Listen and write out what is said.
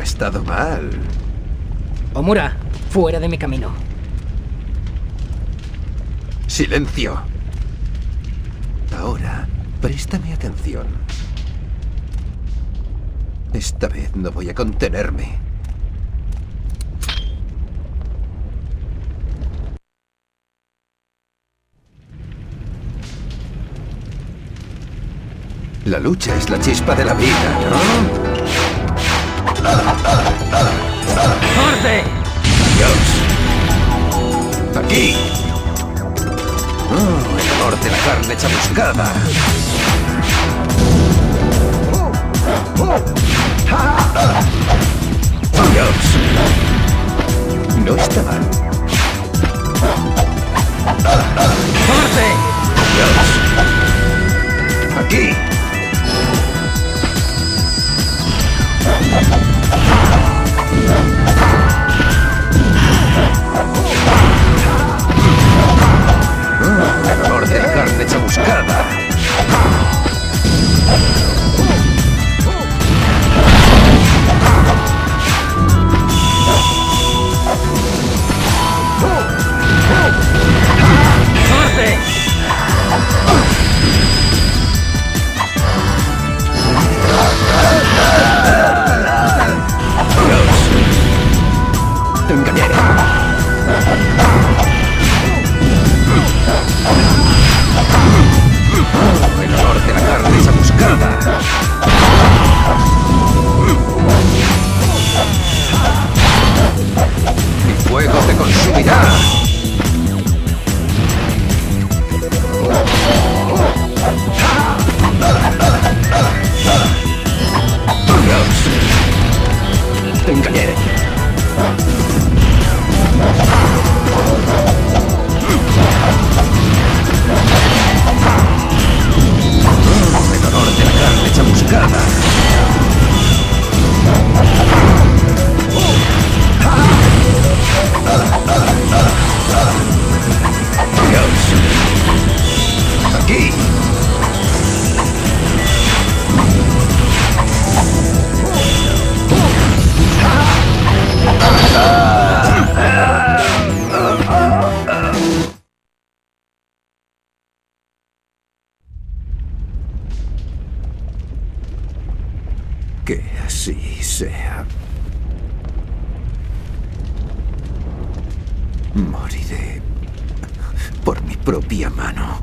ha estado mal. Omura, fuera de mi camino. Silencio. Ahora, préstame atención. Esta vez no voy a contenerme. La lucha es la chispa de la vida, ¿no? ¡Corte! Dios. Aquí. Oh, el olor de la carne chamuscada. Dios. rebuscada. Te engañaré. Así sea. Moriré por mi propia mano.